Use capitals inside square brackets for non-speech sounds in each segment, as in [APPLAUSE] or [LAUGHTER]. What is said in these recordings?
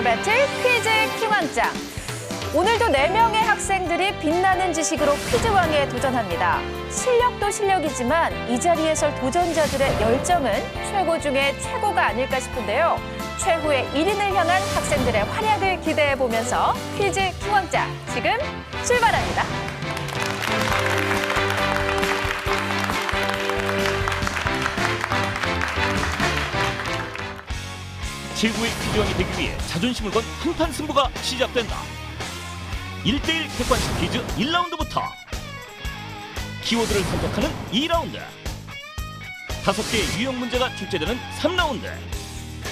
문제 배틀 퀴즈 킹왕짱. 오늘도 네명의 학생들이 빛나는 지식으로 퀴즈왕에 도전합니다. 실력도 실력이지만 이 자리에 설 도전자들의 열정은 최고 중에 최고가 아닐까 싶은데요. 최후의 1인을 향한 학생들의 활약을 기대해 보면서 퀴즈 킹왕짱 지금 출발합니다. 최고의 퀴즈왕이 되기 위해 자존심을 건 한판 승부가 시작된다. 1대1 객관식 퀴즈 1라운드부터 키워드를 선택하는 2라운드 다섯 개의 유형 문제가 출제되는 3라운드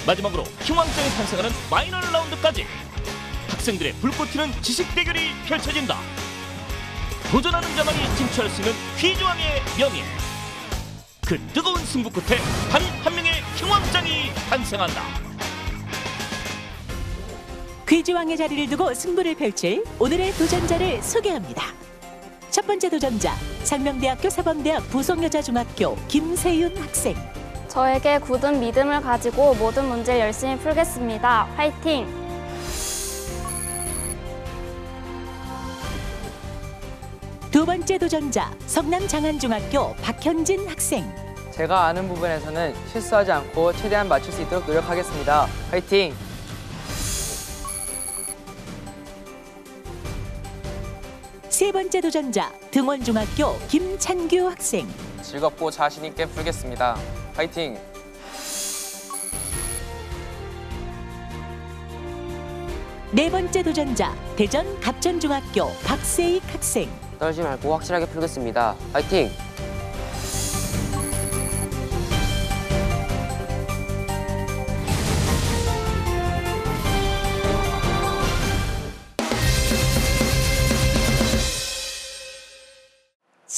마지막으로 킹왕짱이 탄생하는 마이너 라운드까지 학생들의 불꽃 튀는 지식 대결이 펼쳐진다. 도전하는 자만이 진출할 수 있는 퀴즈왕의 명예 그 뜨거운 승부 끝에 단 한 명의 킹왕짱이 탄생한다. 퀴즈왕의 자리를 두고 승부를 펼칠 오늘의 도전자를 소개합니다. 첫 번째 도전자 상명대학교 사범대학 부속여자중학교 김세윤 학생. 저에게 굳은 믿음을 가지고 모든 문제를 열심히 풀겠습니다. 화이팅! 두 번째 도전자 성남 장안중학교 박현진 학생. 제가 아는 부분에서는 실수하지 않고 최대한 맞출 수 있도록 노력하겠습니다. 화이팅! 세 번째 도전자 등원중학교 김찬규 학생. 즐겁고 자신 있게 풀겠습니다. 화이팅! 네 번째 도전자 대전 갑천중학교 박세익 학생. 떨지 말고 확실하게 풀겠습니다. 화이팅!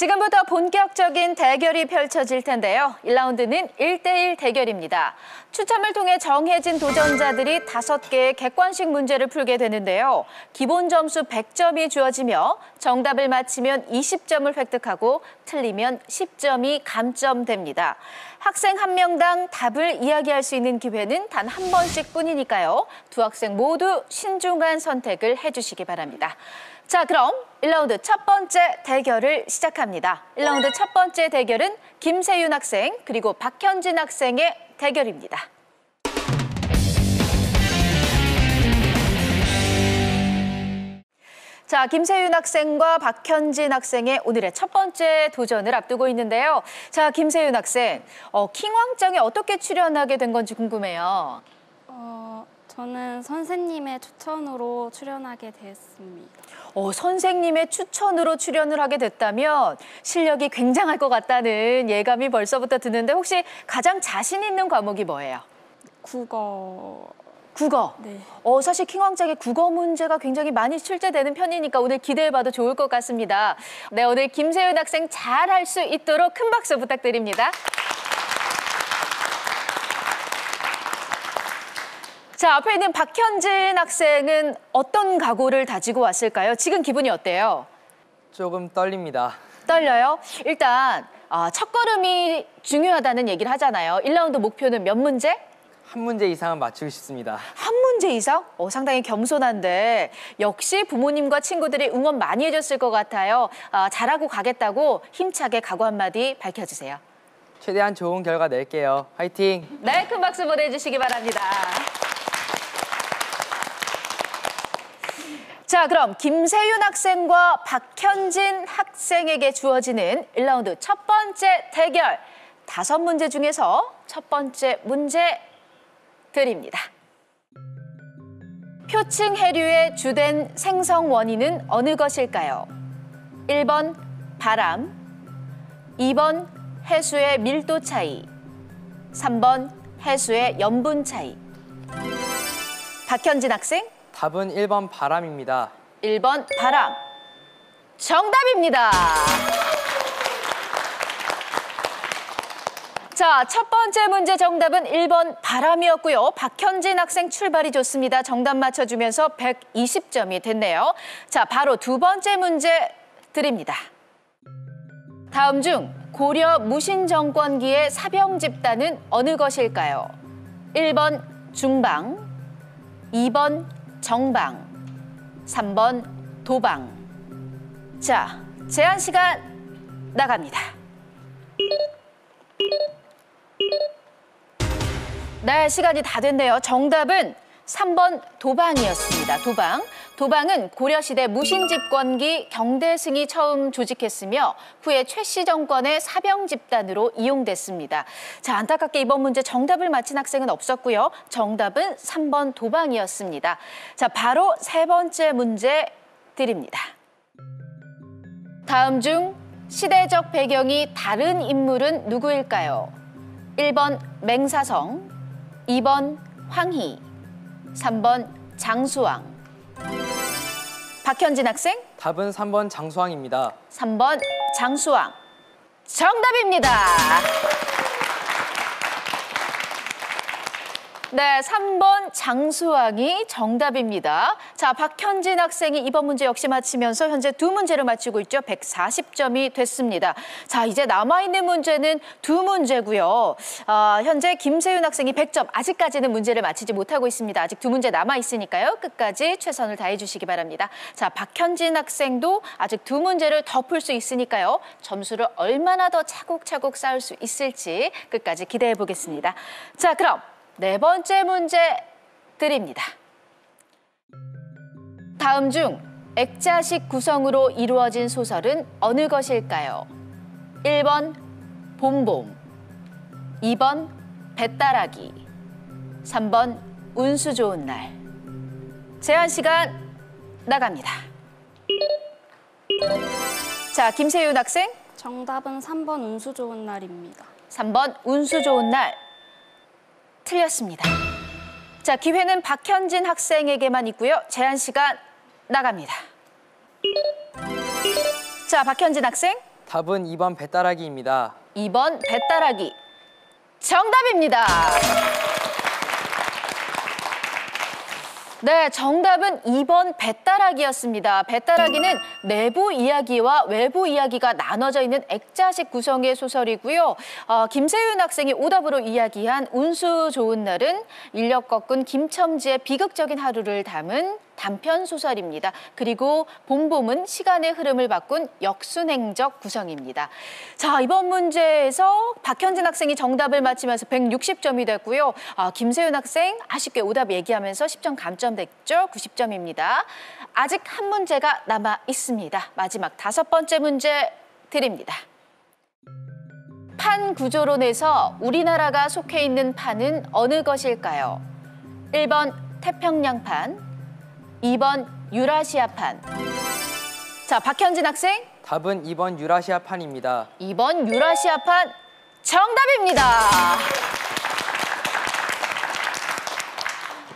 지금부터 본격적인 대결이 펼쳐질 텐데요. 1라운드는 1대1 대결입니다. 추첨을 통해 정해진 도전자들이 다섯 개의 객관식 문제를 풀게 되는데요. 기본 점수 100점이 주어지며 정답을 맞히면 20점을 획득하고 틀리면 10점이 감점됩니다. 학생 한 명당 답을 이야기할 수 있는 기회는 단 한 번씩 뿐이니까요. 두 학생 모두 신중한 선택을 해주시기 바랍니다. 자, 그럼 1라운드 첫 번째 대결을 시작합니다. 1라운드 첫 번째 대결은 김세윤 학생 그리고 박현진 학생의 대결입니다. 자, 김세윤 학생과 박현진 학생의 오늘의 첫 번째 도전을 앞두고 있는데요. 자, 김세윤 학생, 어, 킹왕짱에 어떻게 출연하게 된 건지 궁금해요. 어, 저는 선생님의 추천으로 출연하게 됐습니다. 어, 선생님의 추천으로 출연을 하게 됐다면 실력이 굉장할 것 같다는 예감이 벌써부터 드는데 혹시 가장 자신 있는 과목이 뭐예요? 국어. 국어. 네. 어, 사실 킹왕짱의 국어 문제가 굉장히 많이 출제되는 편이니까 오늘 기대해봐도 좋을 것 같습니다. 네, 오늘 김세윤 학생 잘 할 수 있도록 큰 박수 부탁드립니다. 자, 앞에 있는 박현진 학생은 어떤 각오를 다지고 왔을까요? 지금 기분이 어때요? 조금 떨립니다. 떨려요? 일단 아, 첫 걸음이 중요하다는 얘기를 하잖아요. 1라운드 목표는 몇 문제? 한 문제 이상은 맞추고 싶습니다. 한 문제 이상? 어, 상당히 겸손한데 역시 부모님과 친구들이 응원 많이 해줬을 것 같아요. 아, 잘하고 가겠다고 힘차게 각오 한마디 밝혀주세요. 최대한 좋은 결과 낼게요. 화이팅! 네, 큰 박수 보내주시기 바랍니다. 자, 그럼 김세윤 학생과 박현진 학생에게 주어지는 1라운드 첫 번째 대결. 다섯 문제 중에서 첫 번째 문제 드립니다. 표층 해류의 주된 생성 원인은 어느 것일까요? 1번 바람, 2번 해수의 밀도 차이, 3번 해수의 염분 차이. 박현진 학생, 답은 1번 바람입니다. 1번 바람. 정답입니다. 자, 첫 번째 문제 정답은 1번 바람이었고요. 박현진 학생 출발이 좋습니다. 정답 맞춰주면서 120점이 됐네요. 자, 바로 두 번째 문제 드립니다. 다음 중 고려 무신 정권기의 사병 집단은 어느 것일까요? 1번 중방, 2번 정방, 3번 도방. 자, 제한 시간 나갑니다. 네, 시간이 다 됐네요. 정답은 3번 도방이었습니다. 도방. 도방은 고려시대 무신집권기 경대승이 처음 조직했으며 후에 최씨 정권의 사병 집단으로 이용됐습니다. 자, 안타깝게 이번 문제 정답을 맞힌 학생은 없었고요. 정답은 3번 도방이었습니다. 자, 바로 세 번째 문제 드립니다. 다음 중 시대적 배경이 다른 인물은 누구일까요? 1번 맹사성, 2번 황희, 3번 장수왕. 박현진 학생, 답은 3번 장수왕입니다. 3번 장수왕. 정답입니다. 네, 3번 장수왕이 정답입니다. 자, 박현진 학생이 이번 문제 역시 맞히면서 현재 두 문제를 맞추고 있죠. 140점이 됐습니다. 자, 이제 남아있는 문제는 두 문제고요. 아, 현재 김세윤 학생이 100점, 아직까지는 문제를 맞히지 못하고 있습니다. 아직 두 문제 남아있으니까요. 끝까지 최선을 다해 주시기 바랍니다. 자, 박현진 학생도 아직 두 문제를 더 풀 수 있으니까요. 점수를 얼마나 더 차곡차곡 쌓을 수 있을지 끝까지 기대해 보겠습니다. 자, 그럼 네 번째 문제 드립니다. 다음 중 액자식 구성으로 이루어진 소설은 어느 것일까요? 1번 봄봄, 2번 배따라기, 3번 운수 좋은 날. 제한 시간 나갑니다. 자, 김세윤 학생, 정답은 3번 운수 좋은 날입니다. 3번 운수 좋은 날. 틀렸습니다. 자, 기회는 박현진 학생에게만 있고요. 제한 시간 나갑니다. 자, 박현진 학생, 답은 2번 배따라기입니다. 2번 배따라기. 정답입니다. 네, 정답은 2번 배따라기였습니다. 배따라기는 내부 이야기와 외부 이야기가 나눠져 있는 액자식 구성의 소설이고요. 어, 김세윤 학생이 오답으로 이야기한 운수 좋은 날은 인력 꺾은 김첨지의 비극적인 하루를 담은 단편 소설입니다. 그리고 봄봄은 시간의 흐름을 바꾼 역순행적 구성입니다. 자, 이번 문제에서 박현진 학생이 정답을 맞히면서 160점이 됐고요. 아, 김세윤 학생 아쉽게 오답 얘기하면서 10점 감점됐죠? 90점입니다. 아직 한 문제가 남아 있습니다. 마지막 다섯 번째 문제 드립니다. 판 구조론에서 우리나라가 속해 있는 판은 어느 것일까요? 1번 태평양판, 2번 유라시아판. 자, 박현진 학생, 답은 2번 유라시아판입니다. 2번 유라시아판 정답입니다.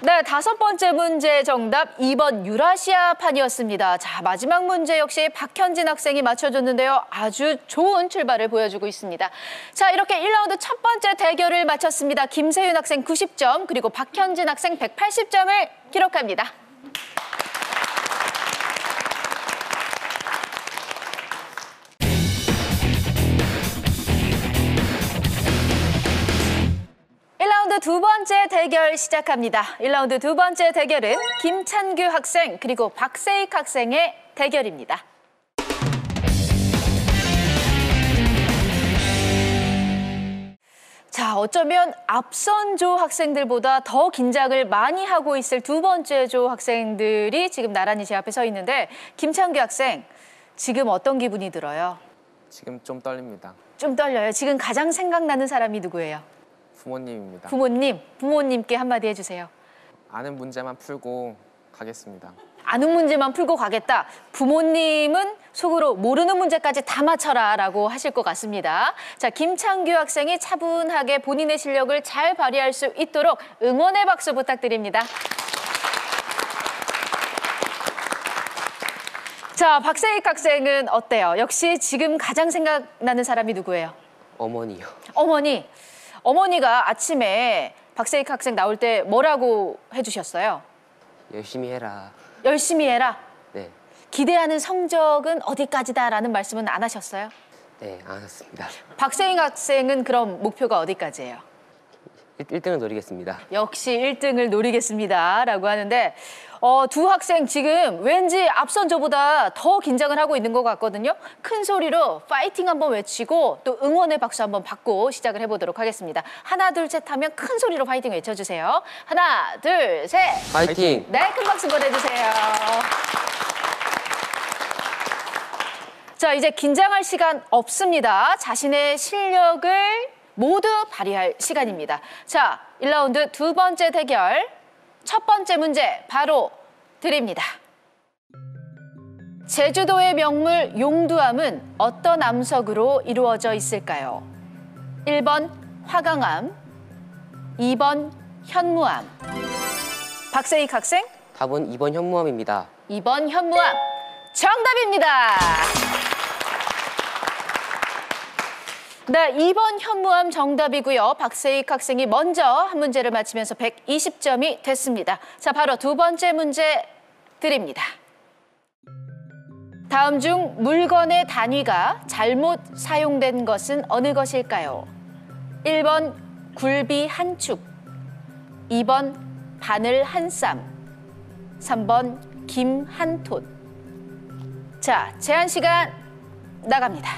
네, 다섯 번째 문제 정답 2번 유라시아판이었습니다. 자, 마지막 문제 역시 박현진 학생이 맞춰줬는데요. 아주 좋은 출발을 보여주고 있습니다. 자, 이렇게 1라운드 첫 번째 대결을 마쳤습니다. 김세윤 학생 90점, 그리고 박현진 학생 180점을 기록합니다. 두 번째 대결 시작합니다. 1라운드 두 번째 대결은 김찬규 학생 그리고 박세익 학생의 대결입니다. 자, 어쩌면 앞선 조 학생들보다 더 긴장을 많이 하고 있을 두 번째 조 학생들이 지금 나란히 제 앞에 서 있는데 김찬규 학생, 지금 어떤 기분이 들어요? 지금 좀 떨립니다. 좀 떨려요. 지금 가장 생각나는 사람이 누구예요? 부모님입니다. 부모님, 부모님께 한마디 해주세요. 아는 문제만 풀고 가겠습니다. 아는 문제만 풀고 가겠다. 부모님은 속으로 모르는 문제까지 다 맞춰라 라고 하실 것 같습니다. 자, 김창규 학생이 차분하게 본인의 실력을 잘 발휘할 수 있도록 응원의 박수 부탁드립니다. 자, 박세익 학생은 어때요? 역시 지금 가장 생각나는 사람이 누구예요? 어머니요. 어머니. 어머니가 아침에 박세익 학생 나올 때 뭐라고 해주셨어요? 열심히 해라. 열심히 해라. 네. 기대하는 성적은 어디까지다라는 말씀은 안 하셨어요? 네, 안 했습니다. 박세잉 학생은 그럼 목표가 어디까지예요? 1, 등을 노리겠습니다. 역시 1등을 노리겠습니다. 라고 하는데, 어, 두 학생 지금 왠지 앞선 저보다 더 긴장을 하고 있는 것 같거든요. 큰 소리로 파이팅 한번 외치고 또 응원의 박수 한번 받고 시작을 해보도록 하겠습니다. 하나, 둘, 셋 하면 큰 소리로 파이팅 외쳐주세요. 하나, 둘, 셋. 파이팅! 네, 큰 박수 보내주세요. 자, 이제 긴장할 시간 없습니다. 자신의 실력을 모두 발휘할 시간입니다. 자, 1라운드 두 번째 대결. 첫 번째 문제 바로 드립니다. 제주도의 명물 용두암은 어떤 암석으로 이루어져 있을까요? 1번 화강암, 2번 현무암. 박세익 학생, 답은 2번 현무암입니다. 2번 현무암 정답입니다. 네, 2번 현무암 정답이고요. 박세익 학생이 먼저 한 문제를 맞히면서 120점이 됐습니다. 자, 바로 두 번째 문제 드립니다. 다음 중 물건의 단위가 잘못 사용된 것은 어느 것일까요? 1번 굴비 한 축, 2번 바늘 한 쌈, 3번 김 한 톤. 자, 제한 시간 나갑니다.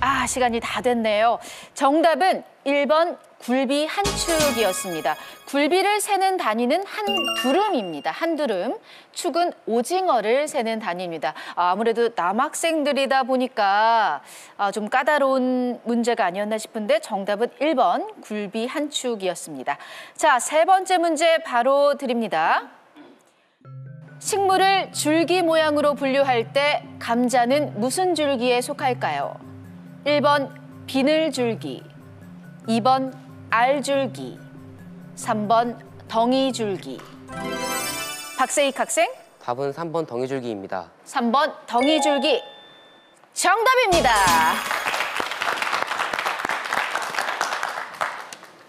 아, 시간이 다 됐네요. 정답은 1번 굴비 한 축이었습니다. 굴비를 세는 단위는 한 두름입니다. 한 두름. 축은 오징어를 세는 단위입니다. 아, 아무래도 남학생들이다 보니까 아, 좀 까다로운 문제가 아니었나 싶은데 정답은 1번 굴비 한 축이었습니다. 자, 세 번째 문제 바로 드립니다. 식물을 줄기 모양으로 분류할 때 감자는 무슨 줄기에 속할까요? 1번 비늘줄기, 2번 알줄기, 3번 덩이줄기. 박세익 학생, 답은 3번 덩이줄기입니다. 3번 덩이줄기. 정답입니다.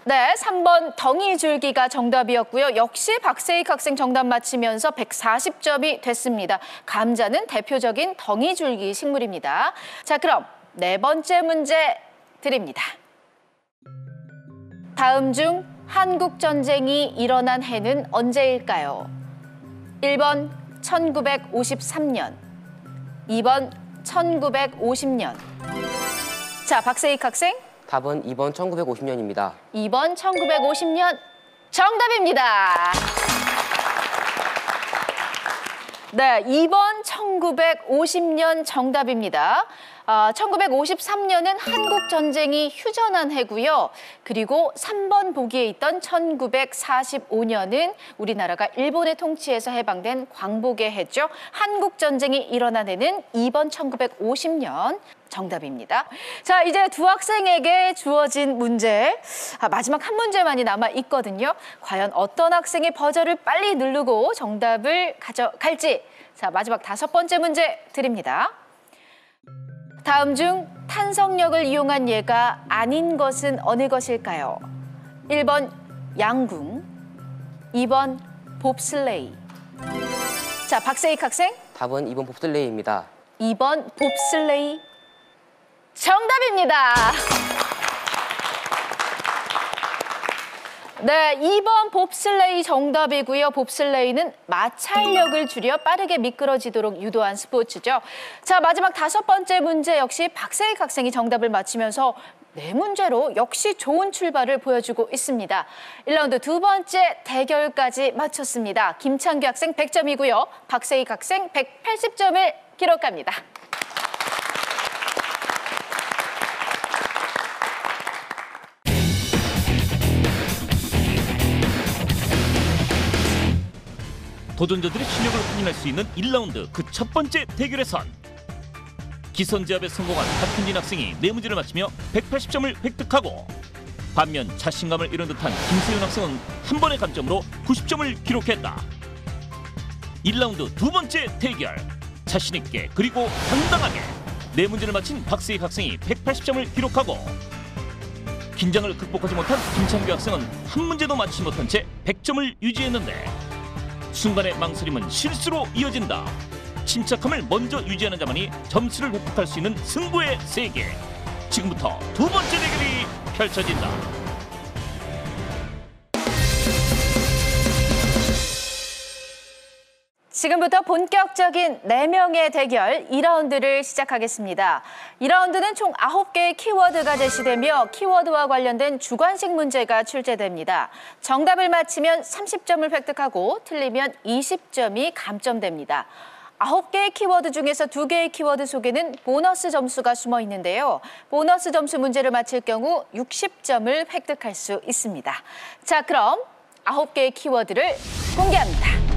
네, 3번 덩이 줄기가 정답이었고요. 역시 박세익 학생 정답 맞히면서 140점이 됐습니다. 감자는 대표적인 덩이 줄기 식물입니다. 자, 그럼 네 번째 문제 드립니다. 다음 중 한국 전쟁이 일어난 해는 언제일까요? 1번 1953년, 2번 1950년. 자, 박세익 학생. 답은 2번 1950년입니다. 2번 1950년 정답입니다. 네, 2번 1950년 정답입니다. 아, 1953년은 한국 전쟁이 휴전한 해고요. 그리고 3번 보기에 있던 1945년은 우리나라가 일본의 통치에서 해방된 광복의 해죠. 한국 전쟁이 일어난 해는 2번 1950년 정답입니다. 자, 이제 두 학생에게 주어진 문제. 아, 마지막 한 문제만이 남아 있거든요. 과연 어떤 학생이 버저를 빨리 누르고 정답을 가져갈지. 자, 마지막 다섯 번째 문제 드립니다. 다음 중 탄성력을 이용한 예가 아닌 것은 어느 것일까요? 1번 양궁, 2번 봅슬레이. 자, 박세익 학생. 답은 2번 봅슬레이입니다. 2번 봅슬레이 정답입니다. 네, 2번 봅슬레이 정답이고요. 봅슬레이는 마찰력을 줄여 빠르게 미끄러지도록 유도한 스포츠죠. 자, 마지막 다섯 번째 문제 역시 박세익 학생이 정답을 맞히면서 네 문제로 역시 좋은 출발을 보여주고 있습니다. 1라운드 두 번째 대결까지 마쳤습니다. 김창규 학생 100점이고요. 박세익 학생 180점을 기록합니다. 도전자들의 실력을 확인할 수 있는 1라운드 그 첫 번째 대결에선 기선제압에 성공한 박현진 학생이 네 문제를 맞히며 180점을 획득하고 반면 자신감을 잃은 듯한 김세윤 학생은 한 번의 감점으로 90점을 기록했다. 1라운드 두 번째 대결 자신 있게 그리고 당당하게 네 문제를 맞힌 박세익 학생이 180점을 기록하고 긴장을 극복하지 못한 김창규 학생은 한 문제도 맞히지 못한 채 100점을 유지했는데 순간의 망설임은 실수로 이어진다. 침착함을 먼저 유지하는 자만이 점수를 획득할 수 있는 승부의 세계. 지금부터 두 번째 대결이 펼쳐진다. 지금부터 본격적인 네명의 대결 2라운드를 시작하겠습니다. 2라운드는 총 9개의 키워드가 제시되며 키워드와 관련된 주관식 문제가 출제됩니다. 정답을 맞히면 30점을 획득하고 틀리면 20점이 감점됩니다. 9개의 키워드 중에서 2개의 키워드 속에는 보너스 점수가 숨어 있는데요. 보너스 점수 문제를 맞힐 경우 60점을 획득할 수 있습니다. 자, 그럼 9개의 키워드를 공개합니다.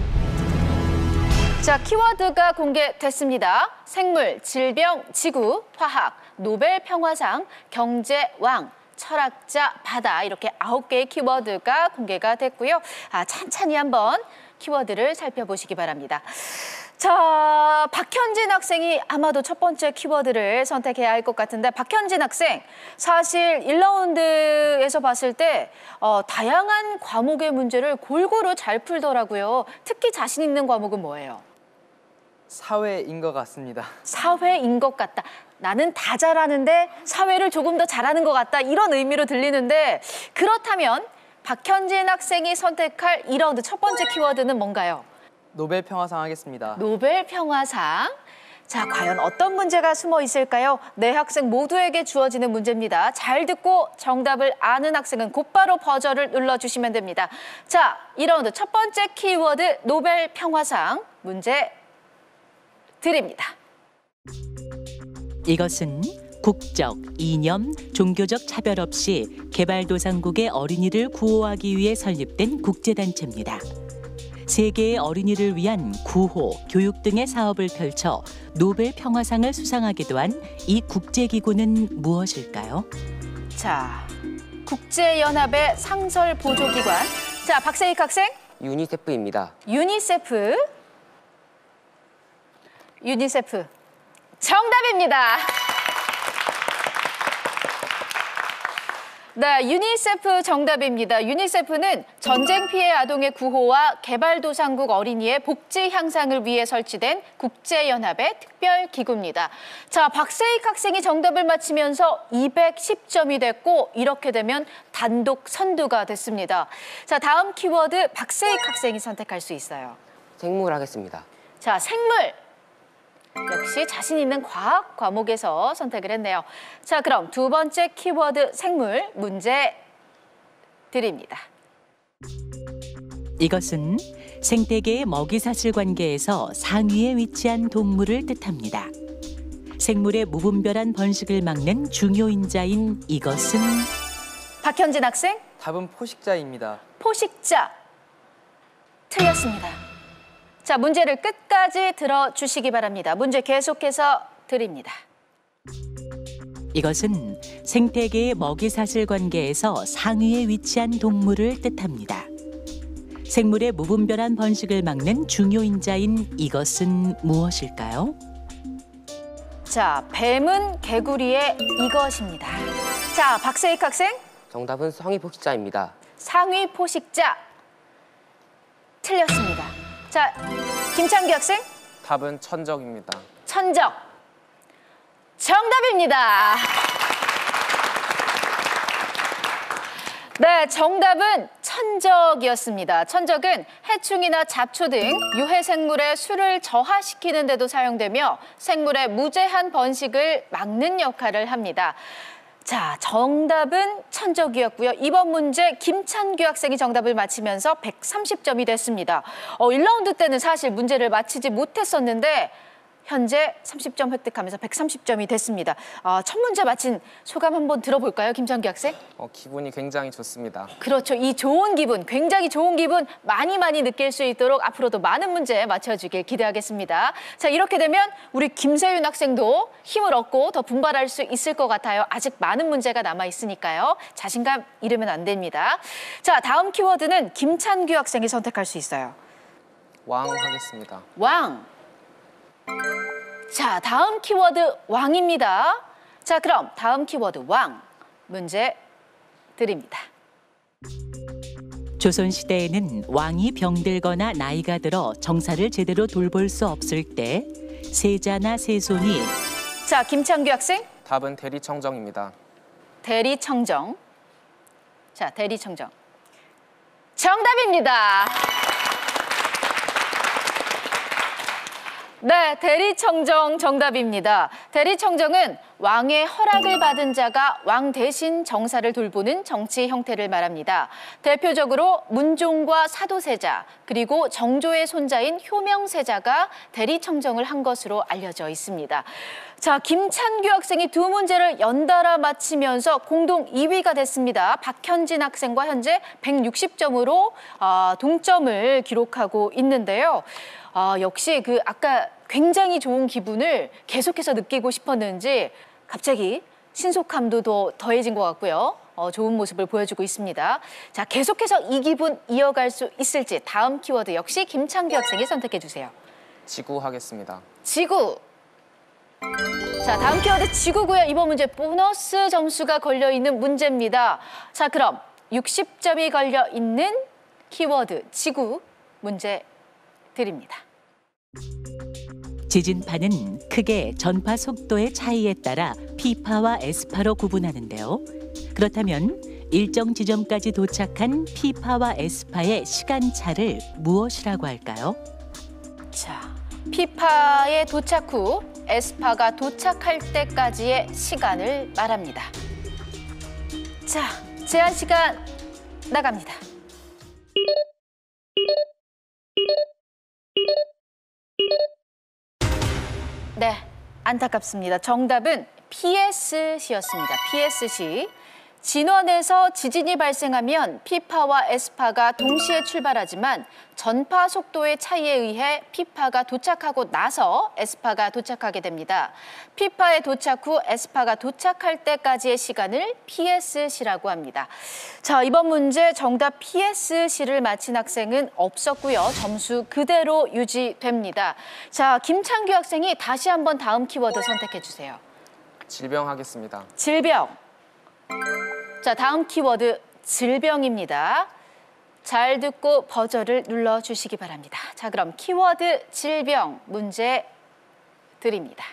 자, 키워드가 공개됐습니다. 생물, 질병, 지구, 화학, 노벨 평화상, 경제, 왕, 철학자, 바다 이렇게 아홉 개의 키워드가 공개가 됐고요. 아, 찬찬히 한번 키워드를 살펴보시기 바랍니다. 자, 박현진 학생이 아마도 첫 번째 키워드를 선택해야 할 것 같은데 박현진 학생 사실 1라운드에서 봤을 때 어, 다양한 과목의 문제를 골고루 잘 풀더라고요. 특히 자신 있는 과목은 뭐예요? 사회인 것 같습니다. 사회인 것 같다. 나는 다 잘하는데 사회를 조금 더 잘하는 것 같다. 이런 의미로 들리는데 그렇다면 박현진 학생이 선택할 2라운드 첫 번째 키워드는 뭔가요? 노벨 평화상 하겠습니다. 노벨 평화상. 자, 과연 어떤 문제가 숨어 있을까요? 네 학생 모두에게 주어지는 문제입니다. 잘 듣고 정답을 아는 학생은 곧바로 버저를 눌러주시면 됩니다. 자, 2라운드 첫 번째 키워드 노벨 평화상 문제 드립니다. 이것은 국적, 이념, 종교적 차별 없이 개발도상국의 어린이를 구호하기 위해 설립된 국제단체입니다. 세계의 어린이를 위한 구호, 교육 등의 사업을 펼쳐 노벨 평화상을 수상하기도 한 이 국제기구는 무엇일까요? 자, 국제연합의 상설 보조기관. 자, 박세익 학생, 유니세프입니다. 유니세프. 유니세프. 정답입니다. 네, 유니세프 정답입니다. 유니세프는 전쟁 피해 아동의 구호와 개발도상국 어린이의 복지 향상을 위해 설치된 국제연합의 특별 기구입니다. 자, 박세익 학생이 정답을 맞히면서 210점이 됐고 이렇게 되면 단독 선두가 됐습니다. 자, 다음 키워드 박세익 학생이 선택할 수 있어요. 생물 하겠습니다. 자, 생물. 역시 자신 있는 과학 과목에서 선택을 했네요. 자, 그럼 두 번째 키워드 생물 문제 드립니다. 이것은 생태계의 먹이 사슬 관계에서 상위에 위치한 동물을 뜻합니다. 생물의 무분별한 번식을 막는 중요 인자인 이것은 박현진 학생, 답은 포식자입니다. 포식자. 틀렸습니다. 자, 문제를 끝까지 들어주시기 바랍니다. 문제 계속해서 드립니다. 이것은 생태계의 먹이 사슬 관계에서 상위에 위치한 동물을 뜻합니다. 생물의 무분별한 번식을 막는 중요 인자인 이것은 무엇일까요? 자, 뱀은 개구리의 이것입니다. 자, 박세익 학생, 정답은 성의 포식자입니다. 상위 포식자. 틀렸습니다. 자, 김창기 학생, 답은 천적입니다. 천적. 정답입니다. 네, 정답은 천적이었습니다. 천적은 해충이나 잡초 등 유해 생물의 수를 저하시키는 데도 사용되며 생물의 무제한 번식을 막는 역할을 합니다. 자, 정답은 천적이었고요. 이번 문제 김찬규 학생이 정답을 맞히면서 130점이 됐습니다. 어, 1라운드 때는 사실 문제를 맞히지 못했었는데 현재 30점 획득하면서 130점이 됐습니다. 아, 첫 문제 맞힌 소감 한번 들어볼까요, 김찬규 학생? 어, 기분이 굉장히 좋습니다. 그렇죠. 이 좋은 기분, 굉장히 좋은 기분 많이 많이 느낄 수 있도록 앞으로도 많은 문제 맞춰주길 기대하겠습니다. 자, 이렇게 되면 우리 김세윤 학생도 힘을 얻고 더 분발할 수 있을 것 같아요. 아직 많은 문제가 남아 있으니까요. 자신감 잃으면 안 됩니다. 자, 다음 키워드는 김찬규 학생이 선택할 수 있어요. 왕 하겠습니다. 왕. 자, 다음 키워드 왕입니다. 자, 그럼 다음 키워드 왕 문제 드립니다. 조선시대에는 왕이 병들거나 나이가 들어 정사를 제대로 돌볼 수 없을 때 세자나 세손이 자, 김창규 학생. 답은 대리청정입니다. 대리청정. 자, 대리청정. 정답입니다. 네, 대리청정 정답입니다. 대리청정은 왕의 허락을 받은 자가 왕 대신 정사를 돌보는 정치 형태를 말합니다. 대표적으로 문종과 사도세자 그리고 정조의 손자인 효명세자가 대리청정을 한 것으로 알려져 있습니다. 자, 김찬규 학생이 두 문제를 연달아 맞히면서 공동 2위가 됐습니다. 박현진 학생과 현재 160점으로 아, 동점을 기록하고 있는데요. 아, 역시 그 아까 굉장히 좋은 기분을 계속해서 느끼고 싶었는지 갑자기 신속함도 더 더해진 것 같고요. 어, 좋은 모습을 보여주고 있습니다. 자, 계속해서 이 기분 이어갈 수 있을지 다음 키워드 역시 김창규 학생이 선택해 주세요. 지구 하겠습니다. 지구. 자, 다음 키워드 지구고요. 이번 문제 보너스 점수가 걸려 있는 문제입니다. 자, 그럼 60점이 걸려 있는 키워드 지구 문제 드립니다. 지진파는 크게 전파 속도의 차이에 따라 P파와 S파로 구분하는데요. 그렇다면 일정 지점까지 도착한 P파와 S파의 시간차를 무엇이라고 할까요? 자, 피파에 도착 후 에스파가 도착할 때까지의 시간을 말합니다. 자, 제한 시간 나갑니다. 네, 안타깝습니다. 정답은 PSC였습니다. PSC. 진원에서 지진이 발생하면 P파와 S파가 동시에 출발하지만 전파 속도의 차이에 의해 P파가 도착하고 나서 S파가 도착하게 됩니다. P파에 도착 후 S파가 도착할 때까지의 시간을 PSC라고 합니다. 자, 이번 문제 정답 PSC를 맞힌 학생은 없었고요. 점수 그대로 유지됩니다. 자, 김창규 학생이 다시 한번 다음 키워드 선택해 주세요. 질병 하겠습니다. 질병. 자, 다음 키워드 질병입니다. 잘 듣고 버저를 눌러 주시기 바랍니다. 자, 그럼 키워드 질병 문제 드립니다.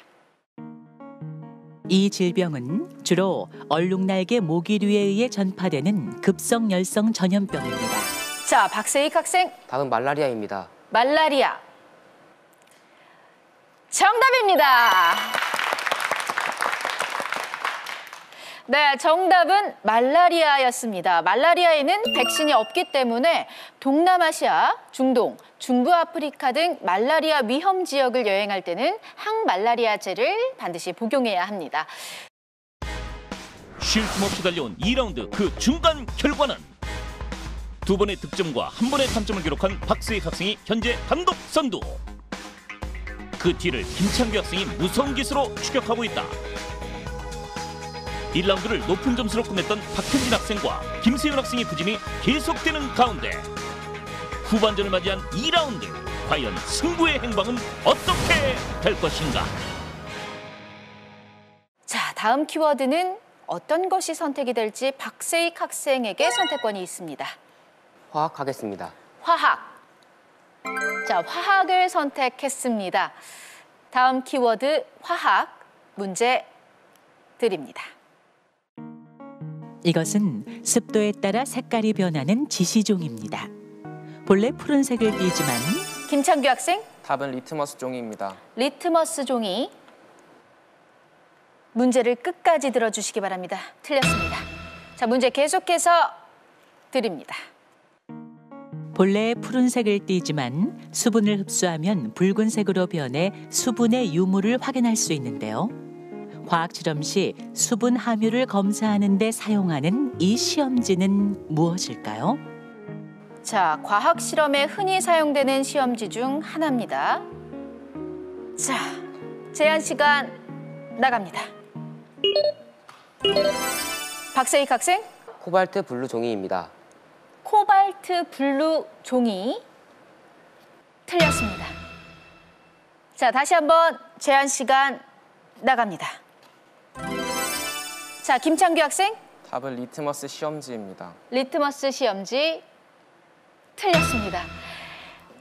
이 질병은 주로 얼룩날개 모기류에 의해 전파되는 급성열성 전염병입니다. 자, 박세익 학생 답은 말라리아입니다. 말라리아. 정답입니다. 네, 정답은 말라리아였습니다. 말라리아에는 백신이 없기 때문에 동남아시아, 중동, 중부 아프리카 등 말라리아 위험 지역을 여행할 때는 항말라리아제를 반드시 복용해야 합니다. 쉴 틈 없이 달려온 2라운드 그 중간 결과는 두 번의 득점과 한 번의 단점을 기록한 박세익 학생이 현재 단독 선두. 그 뒤를 김창규 학생이 무서운 기수로 추격하고 있다. 1라운드를 높은 점수로 끝냈던 박현진 학생과 김세윤 학생의 부진이 계속되는 가운데 후반전을 맞이한 2라운드 과연 승부의 행방은 어떻게 될 것인가? 자, 다음 키워드는 어떤 것이 선택이 될지 박세익 학생에게 선택권이 있습니다. 화학 하겠습니다. 화학. 자, 화학을 선택했습니다. 다음 키워드 화학 문제 드립니다. 이것은 습도에 따라 색깔이 변하는 지시종이입니다. 본래 푸른색을 띠지만 김창규 학생, 답은 리트머스 종이입니다. 리트머스 종이 문제를 끝까지 들어주시기 바랍니다. 틀렸습니다. 자, 문제 계속해서 드립니다. 본래 푸른색을 띠지만 수분을 흡수하면 붉은색으로 변해 수분의 유무를 확인할 수 있는데요. 과학 실험 시 수분 함유를 검사하는 데 사용하는 이 시험지는 무엇일까요? 자, 과학 실험에 흔히 사용되는 시험지 중 하나입니다. 자, 제한 시간 나갑니다. 박세익 학생, 코발트 블루 종이입니다. 코발트 블루 종이 틀렸습니다. 자, 다시 한번 제한 시간 나갑니다. 자, 김창규 학생, 답은 리트머스 시험지입니다. 리트머스 시험지 틀렸습니다.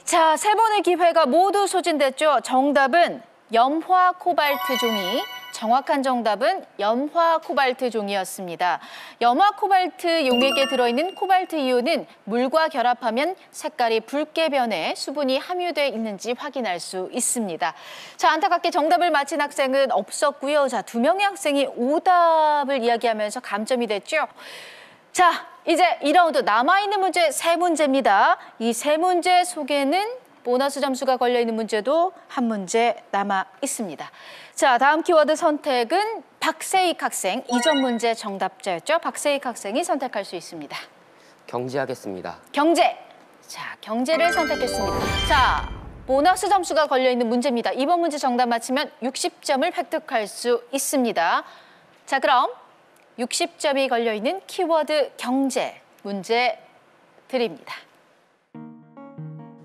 자, 세 번의 기회가 모두 소진됐죠. 정답은 염화 코발트 종이 정확한 정답은 염화 코발트 종이었습니다. 염화 코발트 용액에 들어있는 코발트 이온은 물과 결합하면 색깔이 붉게 변해 수분이 함유돼 있는지 확인할 수 있습니다. 자, 안타깝게 정답을 맞힌 학생은 없었고요. 자, 두 명의 학생이 오답을 이야기하면서 감점이 됐죠. 자, 이제 2라운드 남아있는 문제 세 문제입니다. 이 세 문제 속에는 보너스 점수가 걸려있는 문제도 한 문제 남아 있습니다. 자, 다음 키워드 선택은 박세익 학생, 이전 문제 정답자였죠. 박세익 학생이 선택할 수 있습니다. 경제하겠습니다. 경제. 자, 경제를 선택했습니다. 자, 보너스 점수가 걸려있는 문제입니다. 이번 문제 정답 맞히면 60점을 획득할 수 있습니다. 자, 그럼 60점이 걸려있는 키워드 경제 문제 드립니다.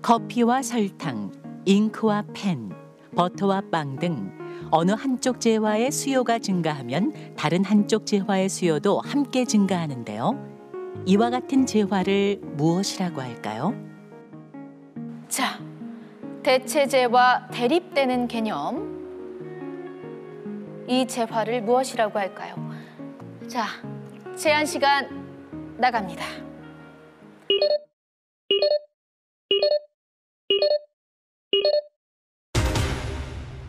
커피와 설탕, 잉크와 펜, 버터와 빵 등 어느 한쪽 재화의 수요가 증가하면 다른 한쪽 재화의 수요도 함께 증가하는데요. 이와 같은 재화를 무엇이라고 할까요? 자, 대체제와 대립되는 개념. 이 재화를 무엇이라고 할까요? 자, 제한 시간 나갑니다.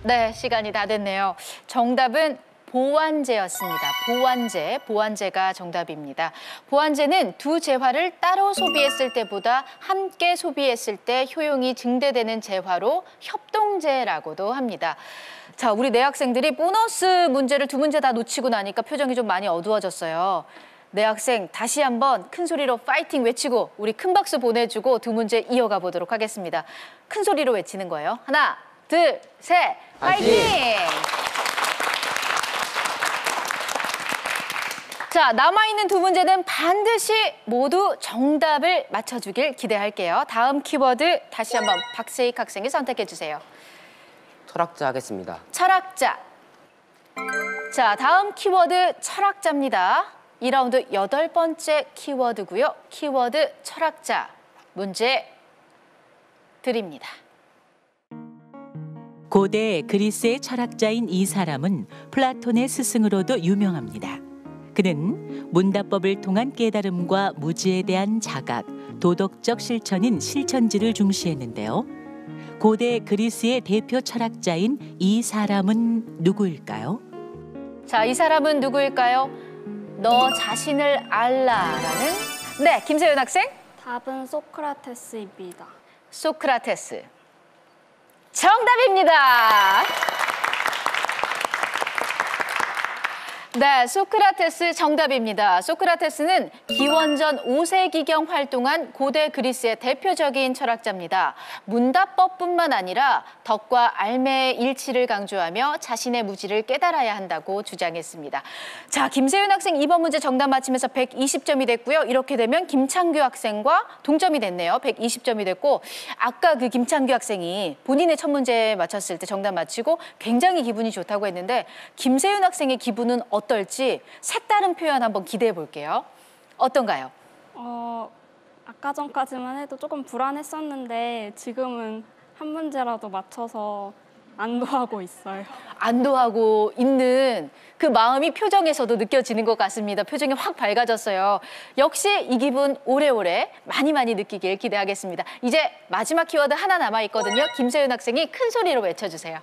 네, 시간이 다 됐네요. 정답은 보완제였습니다. 보완제, 보완제가 정답입니다. 보완제는 두 재화를 따로 소비했을 때보다 함께 소비했을 때 효용이 증대되는 재화로 협동제라고도 합니다. 자, 우리 내 학생들이 보너스 문제를 두 문제 다 놓치고 나니까 표정이 좀 많이 어두워졌어요. 내 학생 다시 한번 큰 소리로 파이팅 외치고 우리 큰 박수 보내주고 두 문제 이어가 보도록 하겠습니다. 큰 소리로 외치는 거예요. 하나, 둘, 셋, 파이팅! 자, 남아있는 두 문제는 반드시 모두 정답을 맞춰주길 기대할게요. 다음 키워드 다시 한번 박세익 학생이 선택해 주세요. 철학자 하겠습니다. 철학자. 자, 다음 키워드 철학자입니다. 2라운드 여덟 번째 키워드고요. 키워드 철학자. 문제 드립니다. 고대 그리스의 철학자인 이 사람은 플라톤의 스승으로도 유명합니다. 그는 문답법을 통한 깨달음과 무지에 대한 자각, 도덕적 실천인 실천지를 중시했는데요. 고대 그리스의 대표 철학자인 이 사람은 누구일까요? 자, 이 사람은 누구일까요? 너 자신을 알라라는 네, 김세윤 학생. 답은 소크라테스입니다. 소크라테스. 정답입니다. 네, 소크라테스 정답입니다. 소크라테스는 기원전 5세기경 활동한 고대 그리스의 대표적인 철학자입니다. 문답법뿐만 아니라 덕과 알매의 일치를 강조하며 자신의 무지를 깨달아야 한다고 주장했습니다. 자, 김세윤 학생 이번 문제 정답 맞히면서 120점이 됐고요. 이렇게 되면 김창규 학생과 동점이 됐네요. 120점이 됐고 아까 그 김창규 학생이 본인의 첫 문제 맞췄을 때 정답 맞히고 굉장히 기분이 좋다고 했는데 김세윤 학생의 기분은 어 떨지 색다른 표현 한번 기대해 볼게요. 어떤가요? 어, 아까 전까지만 해도 조금 불안했었는데 지금은 한 문제라도 맞춰서 안도하고 있어요. 안도하고 있는 그 마음이 표정에서도 느껴지는 것 같습니다. 표정이 확 밝아졌어요. 역시 이 기분 오래오래 많이 많이 느끼길 기대하겠습니다. 이제 마지막 키워드 하나 남아 있거든요. 김세윤 학생이 큰 소리로 외쳐주세요.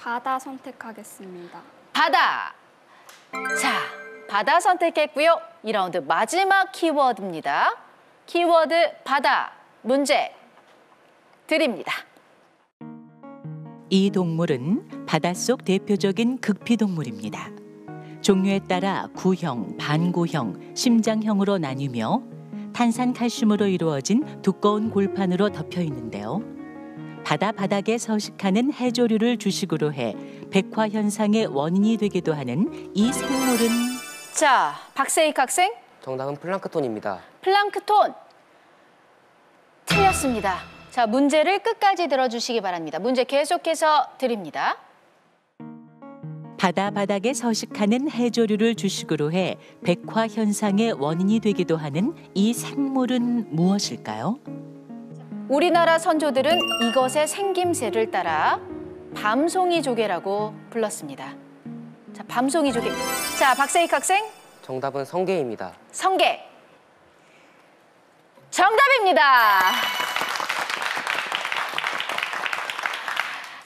바다 선택하겠습니다. 바다. 자, 바다 선택했고요. 2라운드 마지막 키워드입니다. 키워드 바다. 문제 드립니다. 이 동물은 바닷속 대표적인 극피동물입니다. 종류에 따라 구형, 반구형, 심장형으로 나뉘며 탄산 칼슘으로 이루어진 두꺼운 골판으로 덮여 있는데요. 바다 바닥에 서식하는 해조류를 주식으로 해 백화 현상의 원인이 되기도 하는 이 생물은 자, 박세익 학생. 정답은 플랑크톤입니다. 플랑크톤 틀렸습니다. 자, 문제를 끝까지 들어주시기 바랍니다. 문제 계속해서 드립니다. 바다 바닥에 서식하는 해조류를 주식으로 해 백화 현상의 원인이 되기도 하는 이 생물은 무엇일까요? 우리나라 선조들은 이것의 생김새를 따라 밤송이 조개라고 불렀습니다. 자, 밤송이 조개. 자, 박세익 학생. 정답은 성게입니다. 성게. 정답입니다.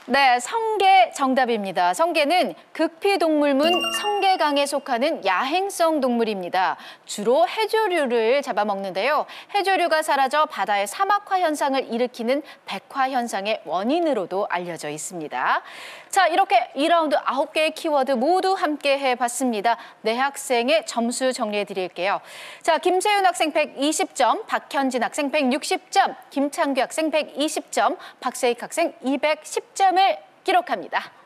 네, 성게 정답입니다. 성게는 극피동물문 성게강에 속하는 야행성 동물입니다. 주로 해조류를 잡아먹는데요. 해조류가 사라져 바다의 사막화 현상을 일으키는 백화 현상의 원인으로도 알려져 있습니다. 자, 이렇게 2라운드 9개의 키워드 모두 함께 해봤습니다. 네 학생의 점수 정리해 드릴게요. 자, 김세윤 학생 120점, 박현진 학생 160점, 김창규 학생 120점, 박세익 학생 210점을 기록합니다.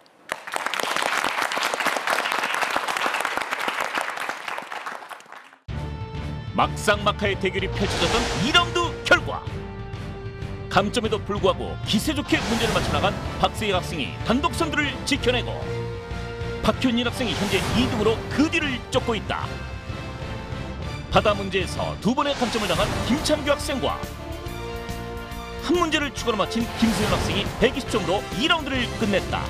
막상막하의 대결이 펼쳐졌던 2라운드 결과 감점에도 불구하고 기세 좋게 문제를 맞춰 나간 박세희 학생이 단독 선두를 지켜내고 박현진 학생이 현재 2등으로 그 뒤를 쫓고 있다. 바다 문제에서 두 번의 감점을 당한 김창규 학생과 한 문제를 추가로 마친 김수현 학생이 120점으로 2라운드를 끝냈다.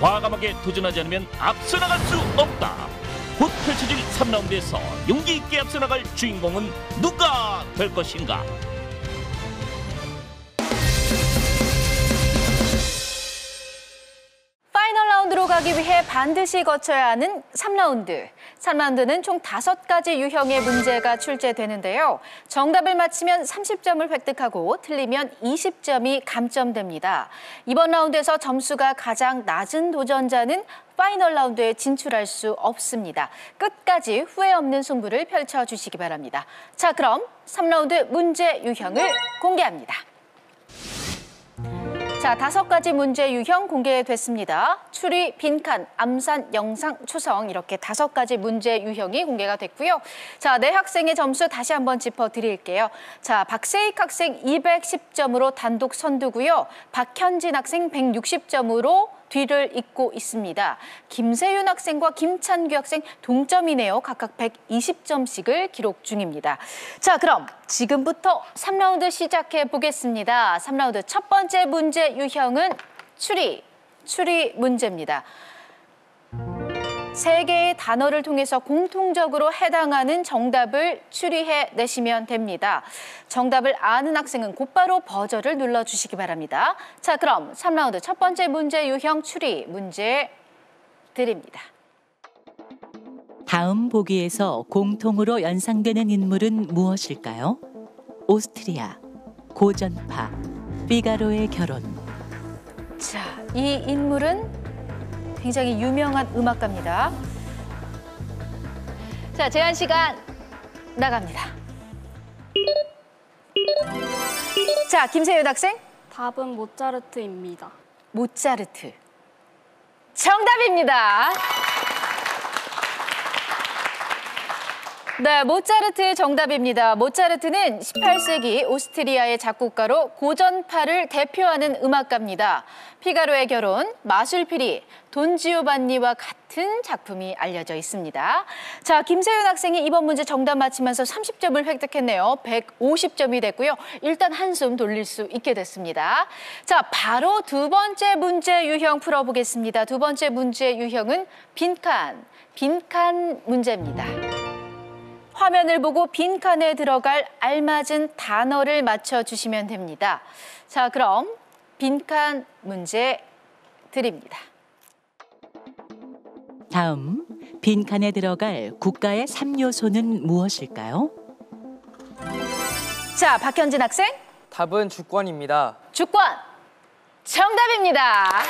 과감하게 도전하지 않으면 앞서 나갈 수 없다. 곧 펼쳐질 3라운드에서 용기 있게 앞서 나갈 주인공은 누가 될 것인가? 파이널 라운드로 가기 위해 반드시 거쳐야 하는 3라운드. 3라운드는 총 5가지 유형의 문제가 출제되는데요. 정답을 맞히면 30점을 획득하고 틀리면 20점이 감점됩니다. 이번 라운드에서 점수가 가장 낮은 도전자는 파이널 라운드에 진출할 수 없습니다. 끝까지 후회 없는 승부를 펼쳐주시기 바랍니다. 자, 그럼 3라운드 문제 유형을 공개합니다. 자, 다섯 가지 문제 유형 공개됐습니다. 추리, 빈칸, 암산, 영상, 초성 이렇게 다섯 가지 문제 유형이 공개가 됐고요. 자, 네 학생의 점수 다시 한번 짚어드릴게요. 자, 박세익 학생 210점으로 단독 선두고요. 박현진 학생 160점으로 뒤를 잇고 있습니다. 김세윤 학생과 김찬규 학생 동점이네요. 각각 120점씩을 기록 중입니다. 자, 그럼 지금부터 3라운드 시작해 보겠습니다. 3라운드 첫 번째 문제 유형은 추리, 추리 문제입니다. 세 개의 단어를 통해서 공통적으로 해당하는 정답을 추리해 내시면 됩니다. 정답을 아는 학생은 곧바로 버저를 눌러주시기 바랍니다. 자, 그럼 3라운드 첫 번째 문제 유형 추리 문제 드립니다. 다음 보기에서 공통으로 연상되는 인물은 무엇일까요? 오스트리아, 고전파, 피가로의 결혼. 자, 이 인물은 굉장히 유명한 음악가입니다. 자, 제한 시간 나갑니다. 자, 김세윤 학생. 답은 모차르트입니다. 모차르트. 정답입니다. 네, 모차르트 정답입니다. 모차르트는 18세기 오스트리아의 작곡가로 고전파를 대표하는 음악가입니다. 피가로의 결혼, 마술피리, 돈지오반니와 같은 작품이 알려져 있습니다. 자, 김세윤 학생이 이번 문제 정답 맞히면서 30점을 획득했네요. 150점이 됐고요. 일단 한숨 돌릴 수 있게 됐습니다. 자, 바로 두 번째 문제 유형 풀어보겠습니다. 두 번째 문제 유형은 빈칸, 빈칸 문제입니다. 화면을 보고 빈칸에 들어갈 알맞은 단어를 맞춰주시면 됩니다. 자, 그럼 빈칸 문제 드립니다. 다음 빈칸에 들어갈 국가의 3요소는 무엇일까요? 자, 박현진 학생, 답은 주권입니다. 주권 정답입니다.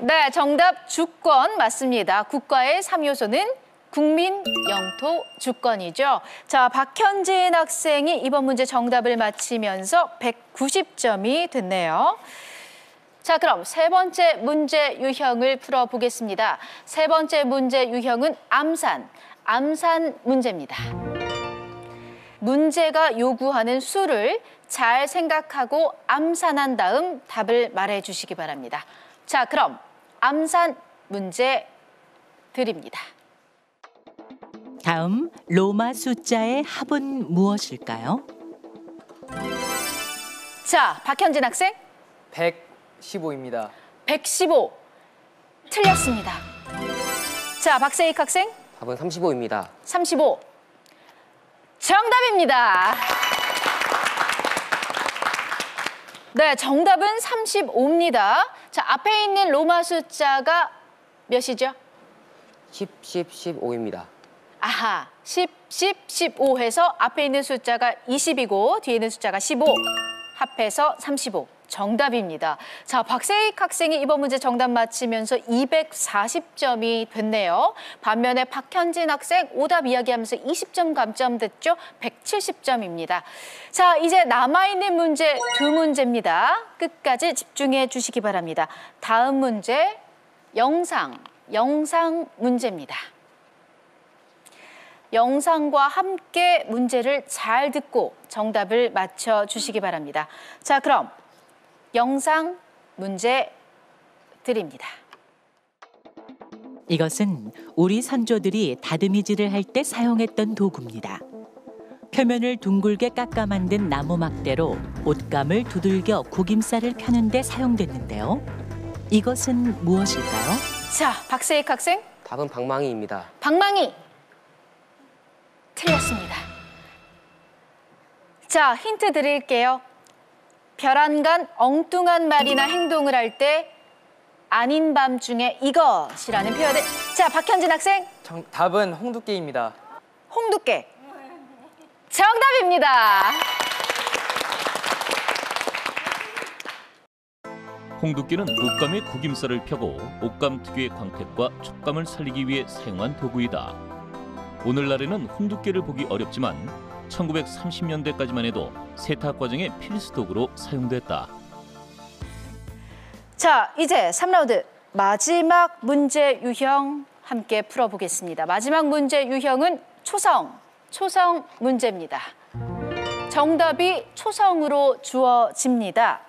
네, 정답 주권 맞습니다. 국가의 3요소는 국민, 영토, 주권이죠. 자, 박현진 학생이 이번 문제 정답을 맞히면서 190점이 됐네요. 자, 그럼 세 번째 문제 유형을 풀어보겠습니다. 세 번째 문제 유형은 암산, 암산 문제입니다. 문제가 요구하는 수를 잘 생각하고 암산한 다음 답을 말해 주시기 바랍니다. 자, 그럼 암산 문제 드립니다. 다음 로마 숫자의 합은 무엇일까요? 자, 박현진 학생. 115입니다. 115. 틀렸습니다. 자, 박세익 학생. 답은 35입니다. 35. 정답입니다. 네, 정답은 35입니다. 자, 앞에 있는 로마 숫자가 몇이죠? 10, 10, 15입니다. 아하, 10, 10, 15 해서 앞에 있는 숫자가 20이고 뒤에 있는 숫자가 15, 합해서 35. 정답입니다. 자, 박세익 학생이 이번 문제 정답 맞히면서 240점이 됐네요. 반면에 박현진 학생 오답 이야기하면서 20점 감점됐죠? 170점입니다. 자, 이제 남아있는 문제 두 문제입니다. 끝까지 집중해 주시기 바랍니다. 다음 문제, 영상, 영상 문제입니다. 영상과 함께 문제를 잘 듣고 정답을 맞춰 주시기 바랍니다. 자, 그럼 영상 문제 드립니다. 이것은 우리 선조들이 다듬이질을 할 때 사용했던 도구입니다. 표면을 둥글게 깎아 만든 나무 막대로 옷감을 두들겨 구김살을 펴는 데 사용됐는데요. 이것은 무엇일까요? 자, 박세익 학생, 답은 방망이입니다. 방망이 틀렸습니다. 자, 힌트 드릴게요. 별안간 엉뚱한 말이나 행동을 할 때 아닌 밤중에 이것이라는 표현을 자, 박현진 학생, 정, 답은 홍두깨입니다. 홍두깨. 정답입니다. 홍두깨는 옷감에 구김살을 펴고 옷감 특유의 광택과 촉감을 살리기 위해 사용한 도구이다. 오늘날에는 홍두깨를 보기 어렵지만 1930년대까지만 해도 세탁 과정의 필수 도구로 사용됐다. 자, 이제 3라운드 마지막 문제 유형 함께 풀어보겠습니다. 마지막 문제 유형은 초성, 초성 문제입니다. 정답이 초성으로 주어집니다.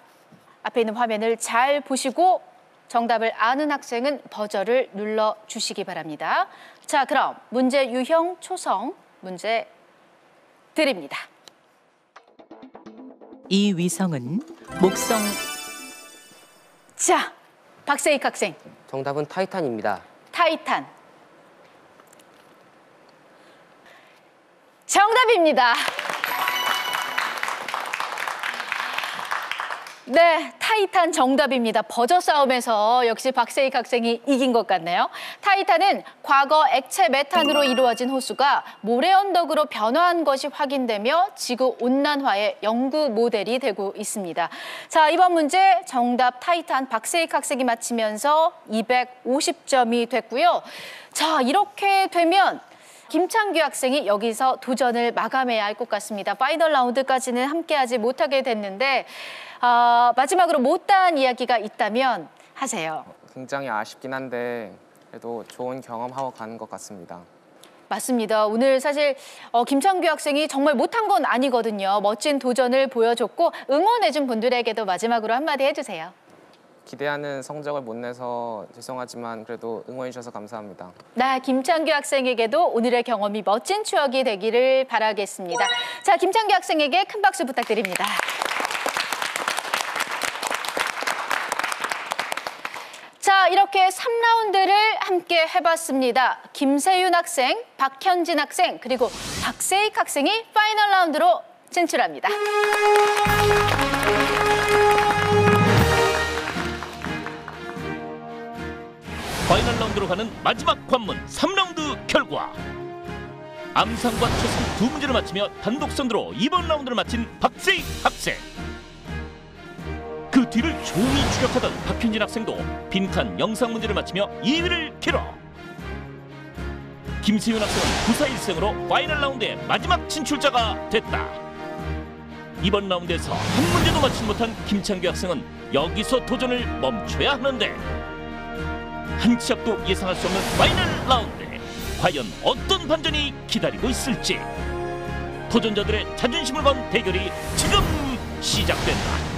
앞에 있는 화면을 잘 보시고 정답을 아는 학생은 버저를 눌러 주시기 바랍니다. 자, 그럼 문제 유형 초성 문제 드립니다. 이 위성은 목성 자, 박세익 학생. 정답은 타이탄입니다. 타이탄. 정답입니다. 네, 타이탄 정답입니다. 버저 싸움에서 역시 박세익 학생이 이긴 것 같네요. 타이탄은 과거 액체 메탄으로 이루어진 호수가 모래 언덕으로 변화한 것이 확인되며 지구 온난화의 연구 모델이 되고 있습니다. 자, 이번 문제 정답 타이탄 박세익 학생이 맞히면서 250점이 됐고요. 자, 이렇게 되면 김창규 학생이 여기서 도전을 마감해야 할 것 같습니다. 파이널 라운드까지는 함께하지 못하게 됐는데 아, 마지막으로 못다한 이야기가 있다면 하세요. 굉장히 아쉽긴 한데 그래도 좋은 경험하고 가는 것 같습니다. 맞습니다. 오늘 사실 어, 김창규 학생이 정말 못한 건 아니거든요. 멋진 도전을 보여줬고 응원해준 분들에게도 마지막으로 한마디 해주세요. 기대하는 성적을 못 내서 죄송하지만 그래도 응원해 주셔서 감사합니다. 네, 김창규 학생에게도 오늘의 경험이 멋진 추억이 되기를 바라겠습니다. 자, 김창규 학생에게 큰 박수 부탁드립니다. 자, 이렇게 3라운드를 함께 해봤습니다. 김세윤 학생, 박현진 학생, 그리고 박세익 학생이 파이널 라운드로 진출합니다. 파이널 라운드로 가는 마지막 관문 3라운드 결과 암산과 초성 두 문제를 맞히며 단독 선두로 이번 라운드를 마친 박세익 학생 그 뒤를 조용히 추격하던 박현진 학생도 빈칸 영상 문제를 맞히며 2위를 기록 김세윤 학생은 9사 1승으로 파이널 라운드의 마지막 진출자가 됐다. 이번 라운드에서 한 문제도 맞히지 못한 김창규 학생은 여기서 도전을 멈춰야 하는데 한 치 앞도 예상할 수 없는 파이널 라운드 과연 어떤 반전이 기다리고 있을지 도전자들의 자존심을 건 대결이 지금 시작된다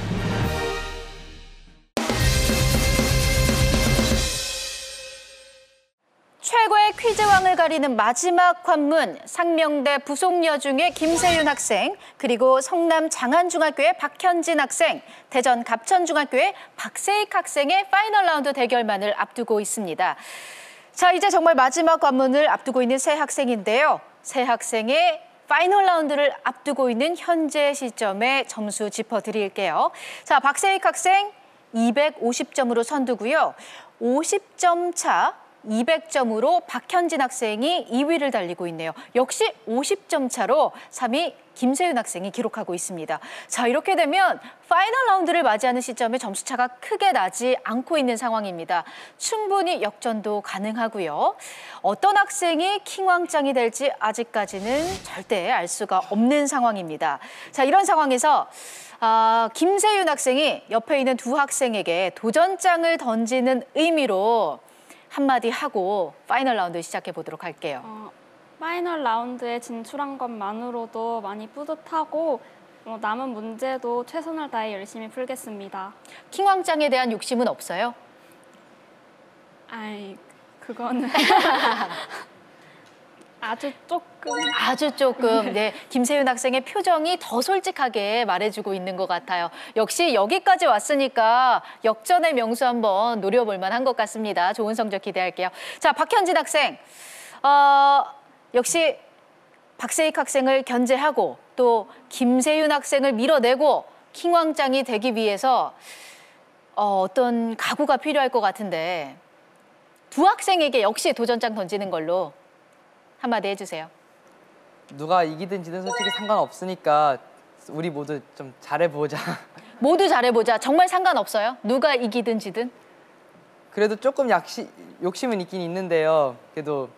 최고의 퀴즈 퀴즈왕을 가리는 마지막 관문 상명대 부속여중의 김세윤 학생 그리고 성남 장안중학교의 박현진 학생 대전 갑천중학교의 박세익 학생의 파이널 라운드 대결만을 앞두고 있습니다. 자 이제 정말 마지막 관문을 앞두고 있는 세 학생인데요. 세 학생의 파이널 라운드를 앞두고 있는 현재 시점의 점수 짚어드릴게요. 자 박세익 학생 250점으로 선두고요. 50점 차 200점으로 박현진 학생이 2위를 달리고 있네요. 역시 50점 차로 3위 김세윤 학생이 기록하고 있습니다. 자, 이렇게 되면 파이널 라운드를 맞이하는 시점에 점수 차가 크게 나지 않고 있는 상황입니다. 충분히 역전도 가능하고요. 어떤 학생이 킹왕짱이 될지 아직까지는 절대 알 수가 없는 상황입니다. 자, 이런 상황에서 아, 김세윤 학생이 옆에 있는 두 학생에게 도전장을 던지는 의미로 한마디 하고 파이널 라운드 시작해 보도록 할게요. 어, 파이널 라운드에 진출한 것만으로도 많이 뿌듯하고 어, 남은 문제도 최선을 다해 열심히 풀겠습니다. 킹왕짱에 대한 욕심은 없어요? 아이, 그거는 [LAUGHS] 아주 조금 아주 조금 네 김세윤 학생의 표정이 더 솔직하게 말해주고 있는 것 같아요. 역시 여기까지 왔으니까 역전의 명수 한번 노려볼 만한 것 같습니다. 좋은 성적 기대할게요. 자 박현진 학생, 어, 역시 박세익 학생을 견제하고 또 김세윤 학생을 밀어내고 킹왕짱이 되기 위해서 어, 어떤 각오가 필요할 것 같은데 두 학생에게 역시 도전장 던지는 걸로 한마디 해주세요. 누가 이기든 지든 솔직히 상관없으니까 우리 모두 좀 잘해보자. [LAUGHS] 모두 잘해보자. 정말 상관없어요. 누가 이기든 지든. 그래도 조금 약시, 욕심은 있긴 있는데요. 그래도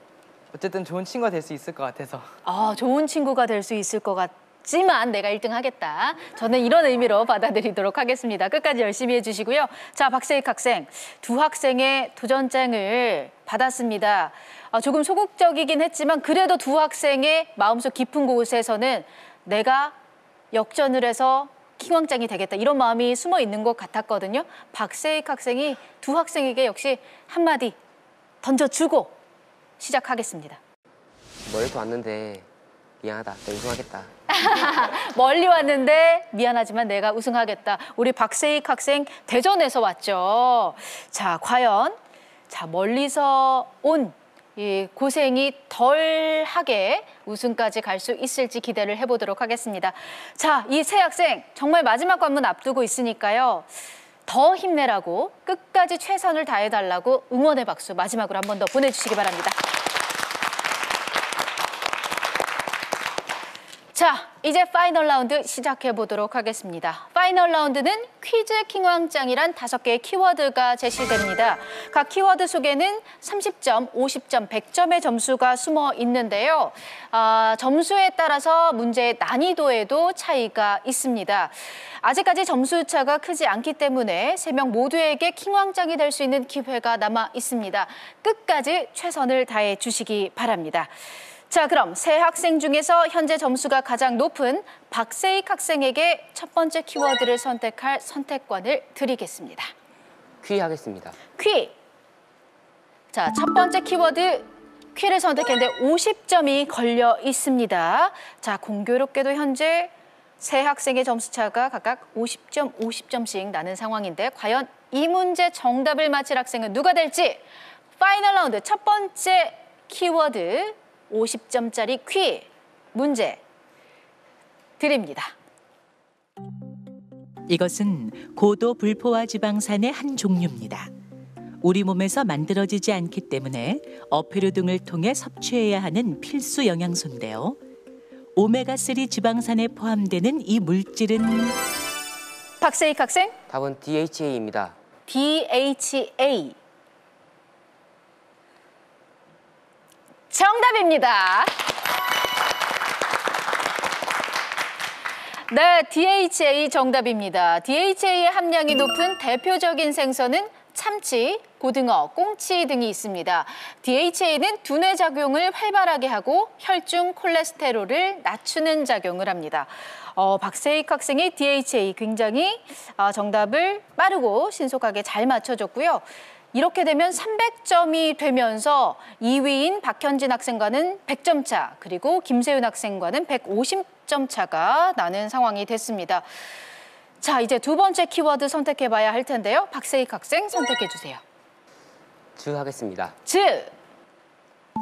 어쨌든 좋은 친구가 될 수 있을 것 같아서. 아, 좋은 친구가 될 수 있을 것 같지만 내가 1등 하겠다. 저는 이런 의미로 받아들이도록 하겠습니다. 끝까지 열심히 해주시고요. 자, 박세익 학생. 두 학생의 도전장을 받았습니다. 아, 조금 소극적이긴 했지만 그래도 두 학생의 마음속 깊은 곳에서는 내가 역전을 해서 킹왕짱이 되겠다 이런 마음이 숨어 있는 것 같았거든요. 박세익 학생이 두 학생에게 역시 한마디 던져주고 시작하겠습니다. 멀리서 왔는데 미안하다. 나 우승하겠다. [LAUGHS] 멀리 왔는데 미안하지만 내가 우승하겠다. 우리 박세익 학생 대전에서 왔죠. 자, 과연 자 멀리서 온 이 고생이 덜하게 우승까지 갈 수 있을지 기대를 해보도록 하겠습니다. 자, 이 세 학생 정말 마지막 관문 앞두고 있으니까요. 더 힘내라고 끝까지 최선을 다해달라고 응원의 박수 마지막으로 한 번 더 보내주시기 바랍니다. 자, 이제 파이널 라운드 시작해 보도록 하겠습니다. 파이널 라운드는 퀴즈 킹왕짱이란 다섯 개의 키워드가 제시됩니다. 각 키워드 속에는 30점, 50점, 100점의 점수가 숨어 있는데요. 아, 점수에 따라서 문제의 난이도에도 차이가 있습니다. 아직까지 점수 차가 크지 않기 때문에 세 명 모두에게 킹왕짱이 될 수 있는 기회가 남아 있습니다. 끝까지 최선을 다해 주시기 바랍니다. 자, 그럼 세 학생 중에서 현재 점수가 가장 높은 박세익 학생에게 첫 번째 키워드를 선택할 선택권을 드리겠습니다. 퀴 하겠습니다. 퀴. 자, 첫 번째 키워드 퀴를 선택했는데 50점이 걸려 있습니다. 자, 공교롭게도 현재 세 학생의 점수 차가 각각 50점, 50점씩 나는 상황인데 과연 이 문제 정답을 맞힐 학생은 누가 될지 파이널 라운드 첫 번째 키워드 50점짜리 퀴 문제 드립니다. 이것은 고도 불포화 지방산의 한 종류입니다. 우리 몸에서 만들어지지 않기 때문에 어패류 등을 통해 섭취해야 하는 필수 영양소인데요. 오메가3 지방산에 포함되는 이 물질은 박세익 학생 답은 DHA입니다. DHA 정답입니다. 네, DHA 정답입니다. DHA의 함량이 높은 대표적인 생선은 참치, 고등어, 꽁치 등이 있습니다. DHA는 두뇌 작용을 활발하게 하고 혈중 콜레스테롤을 낮추는 작용을 합니다. 어, 박세익 학생의 DHA 굉장히 어, 정답을 빠르고 신속하게 잘 맞춰줬고요. 이렇게 되면 300점이 되면서 2위인 박현진 학생과는 100점 차, 그리고 김세윤 학생과는 150점 차가 나는 상황이 됐습니다. 자, 이제 두 번째 키워드 선택해 봐야 할 텐데요. 박세익 학생 선택해 주세요. 즈 하겠습니다. 즈.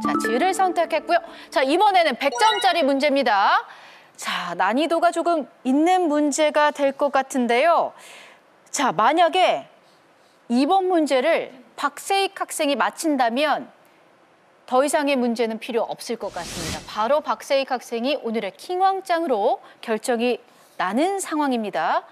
자, 즈를 선택했고요. 자, 이번에는 100점짜리 문제입니다. 자, 난이도가 조금 있는 문제가 될 것 같은데요. 자, 만약에 이번 문제를 박세익 학생이 맞힌다면 더 이상의 문제는 필요 없을 것 같습니다. 바로 박세익 학생이 오늘의 킹왕짱으로 결정이 나는 상황입니다.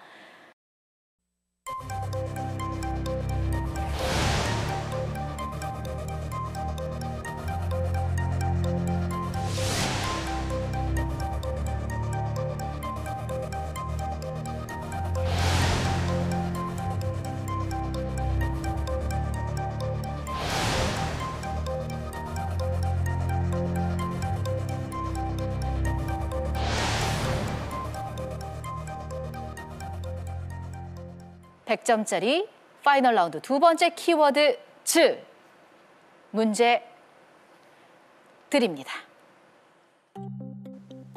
백 점짜리 파이널 라운드 두 번째 키워드 즈 문제 드립니다.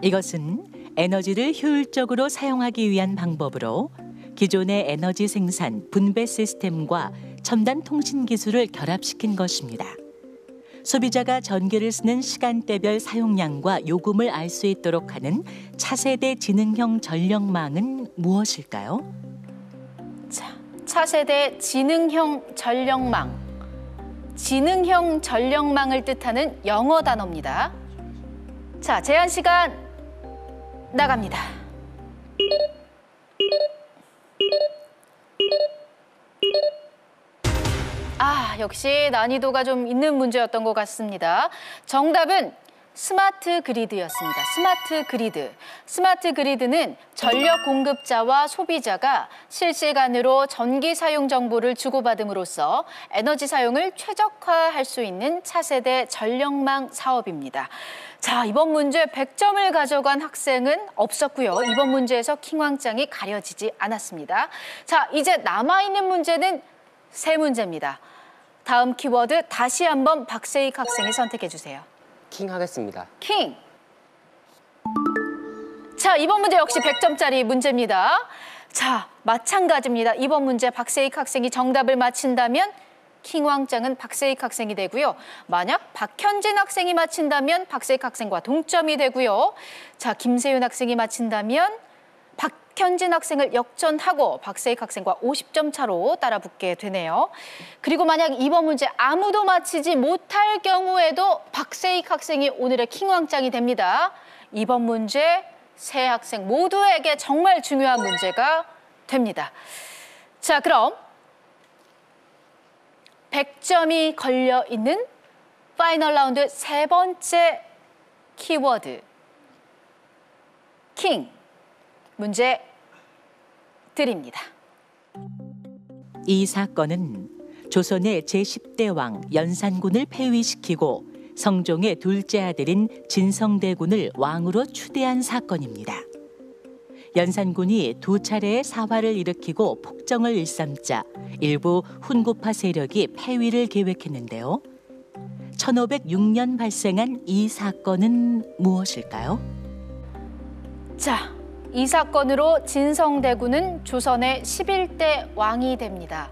이것은 에너지를 효율적으로 사용하기 위한 방법으로 기존의 에너지 생산 분배 시스템과 첨단 통신 기술을 결합시킨 것입니다. 소비자가 전기를 쓰는 시간대별 사용량과 요금을 알 수 있도록 하는 차세대 지능형 전력망은 무엇일까요? 자, 차세대 지능형 전력망. 지능형 전력망을 뜻하는 영어 단어입니다. 자, 제한 시간 나갑니다. 아, 역시 난이도가 좀 있는 문제였던 것 같습니다. 정답은 스마트 그리드였습니다. 스마트 그리드. 스마트 그리드는 전력 공급자와 소비자가 실시간으로 전기 사용 정보를 주고받음으로써 에너지 사용을 최적화할 수 있는 차세대 전력망 사업입니다. 자, 이번 문제 100점을 가져간 학생은 없었고요. 이번 문제에서 킹왕짱이 가려지지 않았습니다. 자, 이제 남아있는 문제는 세 문제입니다. 다음 키워드 다시 한번 박세익 학생이 선택해 주세요. 킹 하겠습니다. 킹. 자, 이번 문제 역시 100점짜리 문제입니다. 자, 마찬가지입니다. 이번 문제 박세익 학생이 정답을 맞힌다면 킹왕짱은 박세익 학생이 되고요. 만약 박현진 학생이 맞힌다면 박세익 학생과 동점이 되고요. 자, 김세윤 학생이 맞힌다면 박현진 학생을 역전하고 박세익 학생과 50점 차로 따라붙게 되네요. 그리고 만약 이번 문제 아무도 맞히지 못할 경우에도 박세익 학생이 오늘의 킹왕짱이 됩니다. 이번 문제 세 학생 모두에게 정말 중요한 문제가 됩니다. 자, 그럼 100점이 걸려 있는 파이널 라운드 세 번째 키워드 킹 문제 드립니다. 이 사건은 조선의 제10대 왕 연산군을 폐위시키고 성종의 둘째 아들인 진성대군을 왕으로 추대한 사건입니다. 연산군이 두 차례의 사화를 일으키고 폭정을 일삼자 일부 훈구파 세력이 폐위를 계획했는데요. 1506년 발생한 이 사건은 무엇일까요? 자, 이 사건으로 진성대군은 조선의 11대 왕이 됩니다.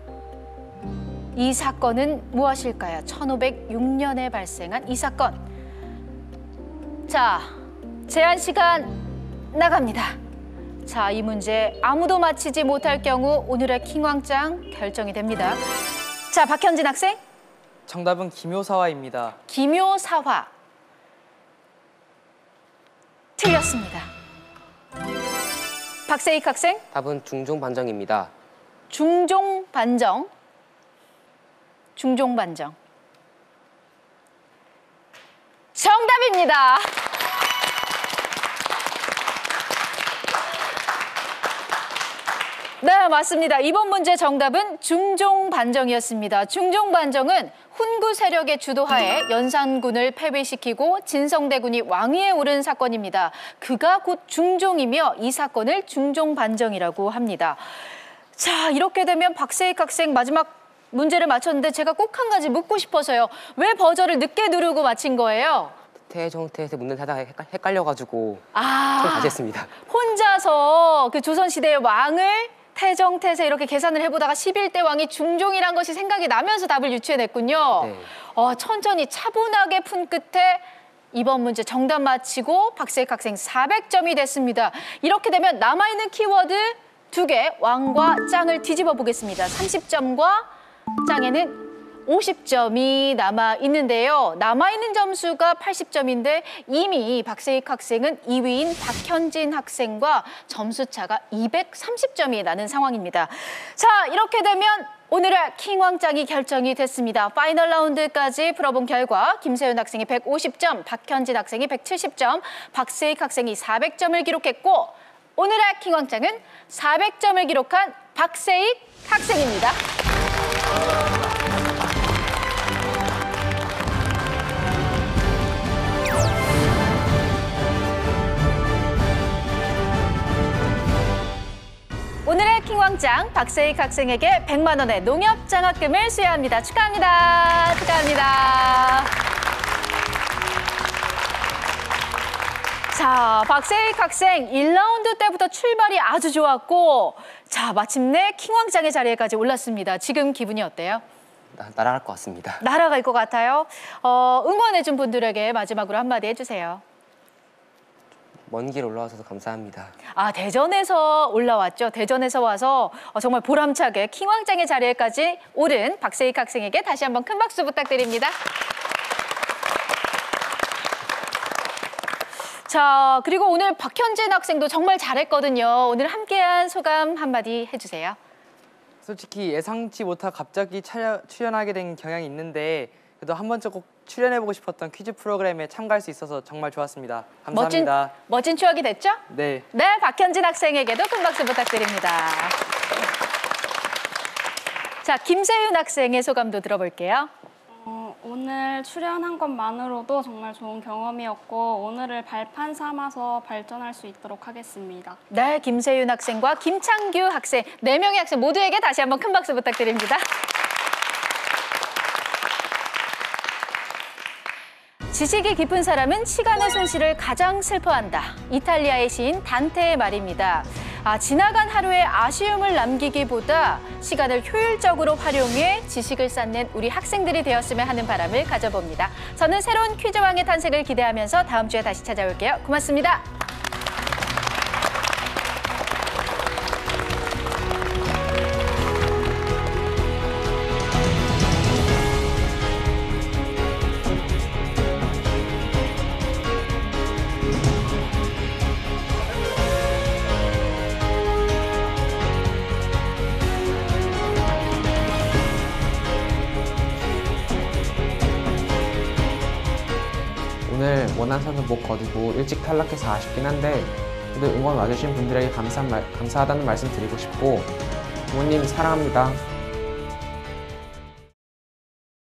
이 사건은 무엇일까요? 1506년에 발생한 이 사건. 자, 제한 시간 나갑니다. 자, 이 문제 아무도 맞히지 못할 경우 오늘의 킹왕짱 결정이 됩니다. 자, 박현진 학생, 정답은 기묘사화입니다. 기묘사화. 틀렸습니다. 박세익 학생, 답은 중종 반정입니다. 중종 반정. 중종 반정. 정답입니다. 네, 맞습니다. 이번 문제 정답은 중종 반정이었습니다. 중종 반정은 훈구 세력의 주도하에 연산군을 패배시키고 진성대군이 왕위에 오른 사건입니다. 그가 곧 중종이며 이 사건을 중종 반정이라고 합니다. 자, 이렇게 되면 박세익 학생 마지막 문제를 맞췄는데 제가 꼭 한 가지 묻고 싶어서요. 왜 버저를 늦게 누르고 맞힌 거예요? 태종태에서 묻는 사다가 헷갈- 헷갈려가지고 아, 좀 다시 했습니다. 혼자서 그 조선시대의 왕을 태정태세 이렇게 계산을 해보다가 11대 왕이 중종이란 것이 생각이 나면서 답을 유추해냈군요. 네. 어, 천천히 차분하게 푼 끝에 이번 문제 정답 맞히고 박세익 학생 400점이 됐습니다. 이렇게 되면 남아있는 키워드 두 개, 왕과 짱을 뒤집어 보겠습니다. 30점과 짱에는 50점이 남아 있는데요. 남아 있는 점수가 80점인데 이미 박세익 학생은 2위인 박현진 학생과 점수 차가 230점이 나는 상황입니다. 자, 이렇게 되면 오늘의 킹왕짱이 결정이 됐습니다. 파이널 라운드까지 풀어본 결과 김세윤 학생이 150점, 박현진 학생이 170점, 박세익 학생이 400점을 기록했고 오늘의 킹왕짱은 400점을 기록한 박세익 학생입니다. 오늘의 킹왕짱 박세익 학생에게 100만 원의 농협 장학금을 수여합니다. 축하합니다. 축하합니다. 자, 박세익 학생 1라운드 때부터 출발이 아주 좋았고 자, 마침내 킹왕짱의 자리에까지 올랐습니다. 지금 기분이 어때요? 나, 날아갈 것 같습니다. 날아갈 것 같아요. 어, 응원해준 분들에게 마지막으로 한마디 해주세요. 먼 길 올라와서 감사합니다. 아, 대전에서 올라왔죠. 대전에서 와서 어, 정말 보람차게 킹왕짱의 자리에까지 오른 박세익 학생에게 다시 한번 큰 박수 부탁드립니다. 자, 그리고 오늘 박현진 학생도 정말 잘했거든요. 오늘 함께한 소감 한마디 해주세요. 솔직히 예상치 못하 갑자기 촬영, 출연하게 된 경향이 있는데 그래도 한 번쯤 꼭 출연해보고 싶었던 퀴즈 프로그램에 참가할 수 있어서 정말 좋았습니다. 멋진, 감사합니다. 멋진 추억이 됐죠? 네. 네, 박현진 학생에게도 큰 박수 부탁드립니다. 자, 김세윤 학생의 소감도 들어볼게요. 어, 오늘 출연한 것만으로도 정말 좋은 경험이었고 오늘을 발판 삼아서 발전할 수 있도록 하겠습니다. 네, 김세윤 학생과 김창규 학생, 네 명의 학생 모두에게 다시 한번 큰 박수 부탁드립니다. 지식이 깊은 사람은 시간의 손실을 가장 슬퍼한다. 이탈리아의 시인 단테의 말입니다. 아, 지나간 하루에 아쉬움을 남기기보다 시간을 효율적으로 활용해 지식을 쌓는 우리 학생들이 되었으면 하는 바람을 가져봅니다. 저는 새로운 퀴즈왕의 탄생을 기대하면서 다음 주에 다시 찾아올게요. 고맙습니다. 못 거두고 일찍 탈락해서 아쉽긴 한데 그래도 응원 와주신 분들에게 감사, 감사하다는 말씀 드리고 싶고 부모님 사랑합니다.